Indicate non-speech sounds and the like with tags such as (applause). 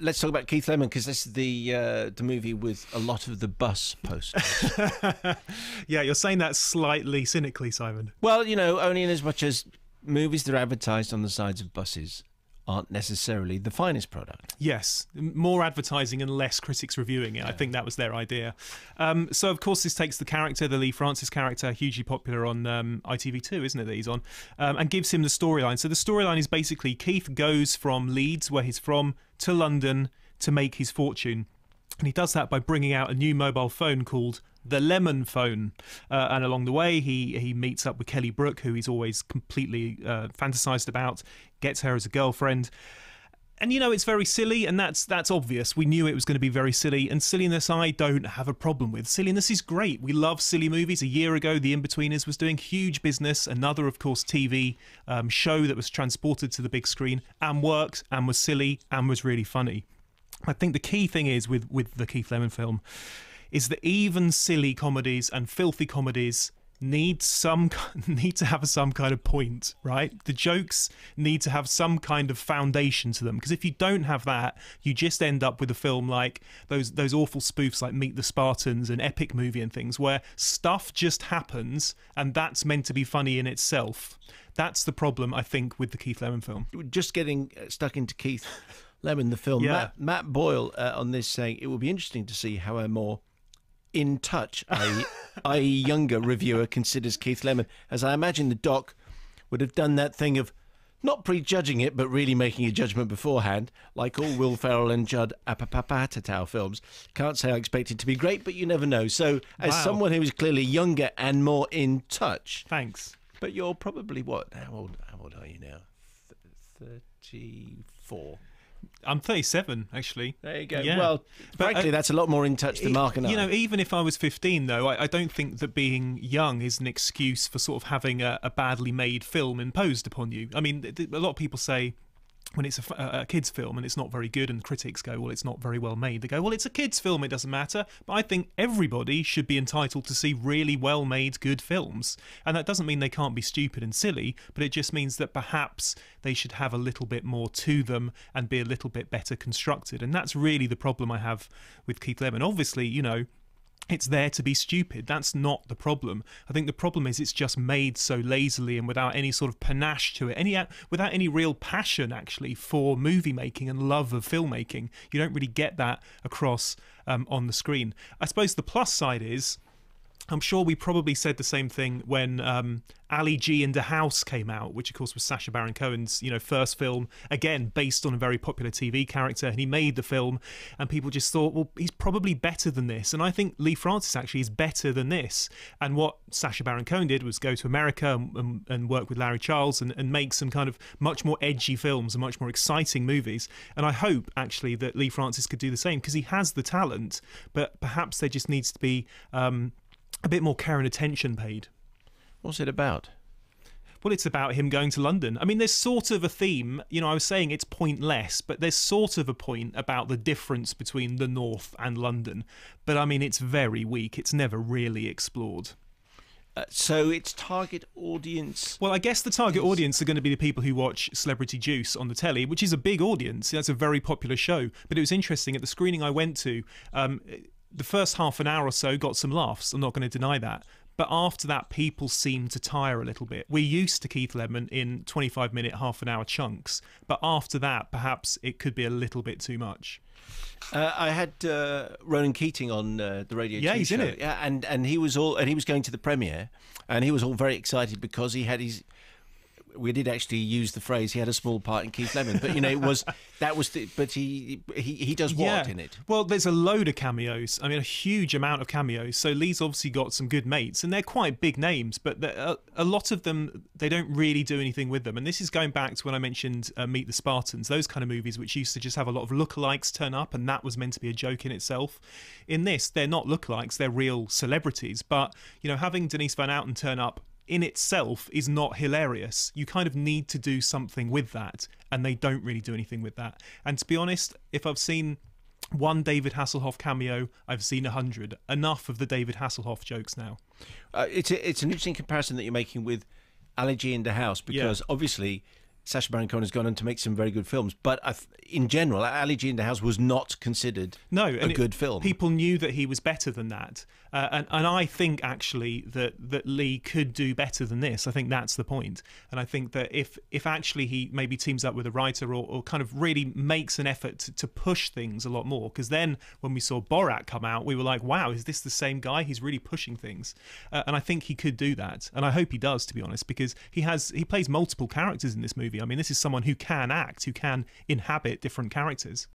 let's talk about Keith Lemon because this is the uh, the movie with a lot of the bus posters. (laughs) yeah, you're saying that slightly cynically, Simon. well, you know, only in as much as movies that are advertised on the sides of buses aren't necessarily the finest product. Yes, more advertising and less critics reviewing it. I think that was their idea. Um, so, of course, this takes the character, the Lee Francis character, hugely popular on um, ITV2, isn't it, that he's on, um, and gives him the storyline. So, the storyline is basically Keith goes from Leeds, where he's from, to London to make his fortune. And he does that by bringing out a new mobile phone called the Lemon Phone. Uh, and along the way, he, he meets up with Kelly Brook, who he's always completely uh, fantasized about, gets her as a girlfriend. And you know it's very silly, and that's that's obvious. We knew it was going to be very silly, and silliness I don't have a problem with. Silliness is great. We love silly movies. A year ago, The Inbetweeners was doing huge business. Another, of course, TV um, show that was transported to the big screen and worked and was silly and was really funny. I think the key thing is with with the Keith Lemon film is that even silly comedies and filthy comedies need some (laughs) need to have some kind of point, right? The jokes need to have some kind of foundation to them because if you don't have that, you just end up with a film like those those awful spoofs like Meet the Spartans and Epic Movie and things where stuff just happens and that's meant to be funny in itself. That's the problem I think with the Keith Lemon film. Just getting uh, stuck into Keith Lemon, the film. Yeah. Matt, Matt Boyle uh, on this saying it will be interesting to see how a more in touch, i.e., younger reviewer considers Keith Lemon, as I imagine the doc would have done that thing of not prejudging it, but really making a judgment beforehand, like all Will Ferrell and Judd Apatow films. Can't say I expect it to be great, but you never know. So, as Wow. someone who is clearly younger and more in touch, Thanks. but you're probably what? How old? How old are you now? Thirty-four. I'm 37 actually. There you go. Yeah. Well, But, frankly, uh, that's a lot more in touch than Mark and I. You know, even if I was 15, though, I, I don't think that being young is an excuse for sort of having a, a badly made film imposed upon you. I mean, th- a lot of people say when it's a kids' film and it's not very good, and critics go, "Well, it's not very well made." They go, "Well, it's a kids' film; it doesn't matter." But I think everybody should be entitled to see really well-made, good films, and that doesn't mean they can't be stupid and silly, but it just means that perhaps they should have a little bit more to them and be a little bit better constructed. And that's really the problem I have with Keith Lemon. Obviously, you know it's there to be stupid. That's not the problem. I think the problem is it's just made so lazily and without any sort of panache to it, any without any real passion actually for movie making and love of filmmaking. You don't really get that across um, on the screen. I suppose the plus side is. I'm sure we probably said the same thing when um, Ali G in the House came out, which of course was Sacha Baron Cohen's you know first film, again based on a very popular TV character, and he made the film, and people just thought, well, he's probably better than this, and I think Lee Francis actually is better than this. And what Sacha Baron Cohen did was go to America and, and, and work with Larry Charles and, and make some kind of much more edgy films and much more exciting movies. And I hope actually that Lee Francis could do the same because he has the talent, but perhaps there just needs to be. Um, a bit more care and attention paid. What's it about? Well, it's about him going to London. I mean, there's sort of a theme. You know, I was saying it's pointless, but there's sort of a point about the difference between the North and London. But I mean, it's very weak. It's never really explored. Uh, so its target audience. Well, I guess the target audience are going to be the people who watch Celebrity Juice on the telly, which is a big audience. That's a very popular show. But it was interesting at the screening I went to. Um, the first half an hour or so got some laughs. I'm not going to deny that. But after that, people seemed to tire a little bit. We're used to Keith Lemon in 25 minute, half an hour chunks. But after that, perhaps it could be a little bit too much. Uh, I had uh, Ronan Keating on uh, the radio. Yeah, 2 he's in it. Yeah, and and he was all and he was going to the premiere, and he was all very excited because he had his. We did actually use the phrase he had a small part in Keith Lemon, but you know it was (laughs) that was the, but he he he does what in it? Well, there's a load of cameos. I mean, a huge amount of cameos. So Lee's obviously got some good mates, and they're quite big names, but the- a, a lot of them they don't really do anything with them. And this is going back to when I mentioned uh, Meet the Spartans, those kind of movies which used to just have a lot of lookalikes turn up, and that was meant to be a joke in itself. In this, they're not lookalikes; they're real celebrities. But you know, having Denise Van Outen turn up in itself is not hilarious. You kind of need to do something with that, and they don't really do anything with that. And to be honest, if I've seen one David Hasselhoff cameo, I've seen a hundred. Enough of the David Hasselhoff jokes now. Uh, it's a, it's an interesting comparison that you're making with Ali G in the House because obviously Sacha Baron Cohen has gone on to make some very good films, but I th- in general, Ali G in the House was not considered no, a and it- good film. People knew that he was better than that, uh, and and I think actually that that Lee could do better than this. I think that's the point. and I think that if if actually he maybe teams up with a writer or, or kind of really makes an effort to, to push things a lot more, because then when we saw Borat come out, we were like, wow, is this the same guy? He's really pushing things, uh, and I think he could do that, and I hope he does, to be honest, because he has he plays multiple characters in this movie. I mean, this is someone who can act, who can inhabit different characters.